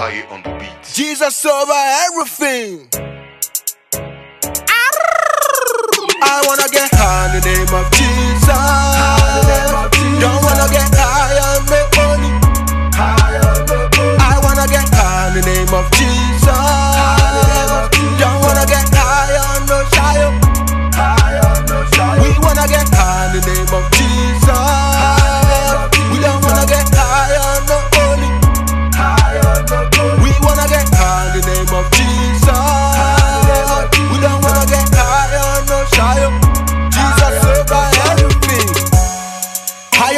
Taye on the beat. Jesus over everything. I wanna get high in the name of Jesus. Don't wanna get high on the money. I wanna get high in the name of Jesus.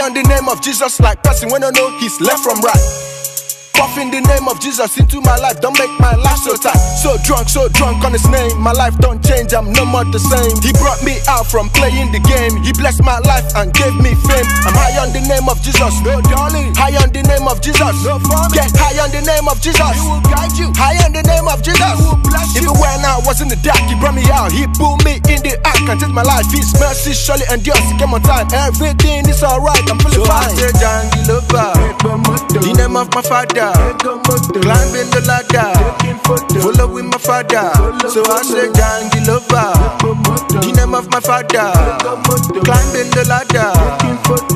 On the name of Jesus, like person when I know he's left from right. Puff in the name of Jesus into my life, don't make my life so tight. So drunk, so drunk on his name. My life don't change, I'm no more the same. He brought me out from playing the game. He blessed my life and gave me fame. I'm high on the name of Jesus, no darling. High on the name of Jesus, no fun. Get high on the name of Jesus. He will guide you. High on the name of Jesus. He will bless you. Even when I was in the dark, he brought me out. He pulled me in the ark and changed my life. His mercy surely endures. He came on time. Everything is alright. I'm feeling fine. I say, name of my father. Climbing the ladder, following my father. So I say, Jangi lover, the name of my father. Climbing the ladder,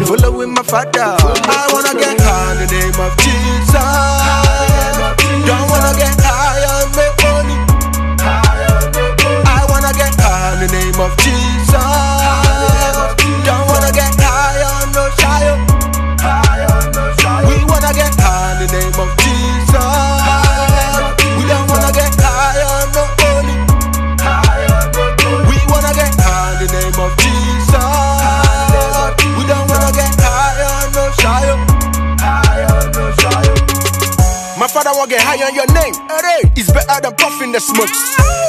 following my father. I wanna get high in the name of Jesus. Father get high on your name. It's better than puffing the smoke.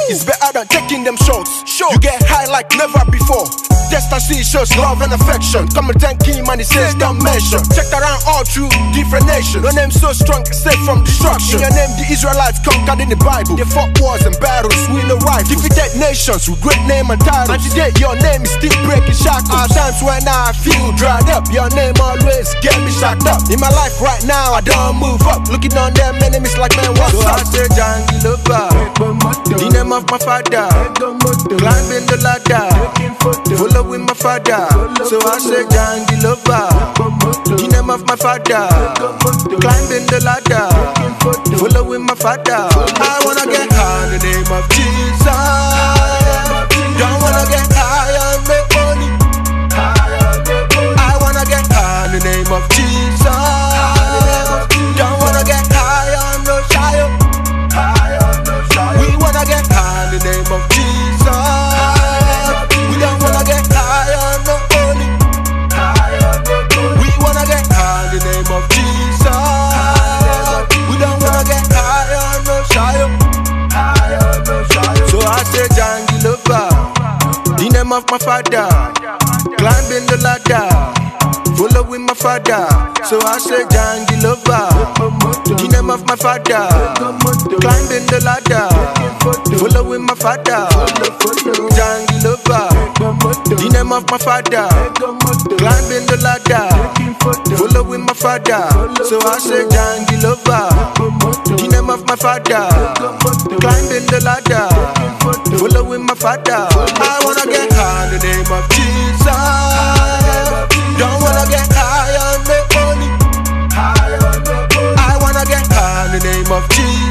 It's better than taking them shots. You get high like never before. Just as he shows love and affection. Come and thank him and he says don't mention. Check around all through different nations. Your name so strong, safe from destruction. In your name, the Israelites conquered in the Bible. They fought wars and battles, we no rifles. Defeated nations with great name and titles. And today, your name is still breaking shackles. At times when I feel dried up, your name always get me shocked up. In my life right now, I don't move up. Looking on them enemies like man, what's so up? I say, Jangi the name of my father. Climbing the ladder, following my father. So I say, Jangi Lover, the name of my father. Climbing the ladder, following my father. Of my father. Climbing the ladder, following my father. So I say, Jangi Lover, the name of my father. Climbing the ladder, following my father. Jangi Lover, the name of my father. Climbing the ladder, following my father. So I say, Jangi Lover, the name of my father. Climbing the ladder, Following my father. I wanna get high in the name of Jesus. Don't wanna get high on the money. I wanna get high in the name of Jesus.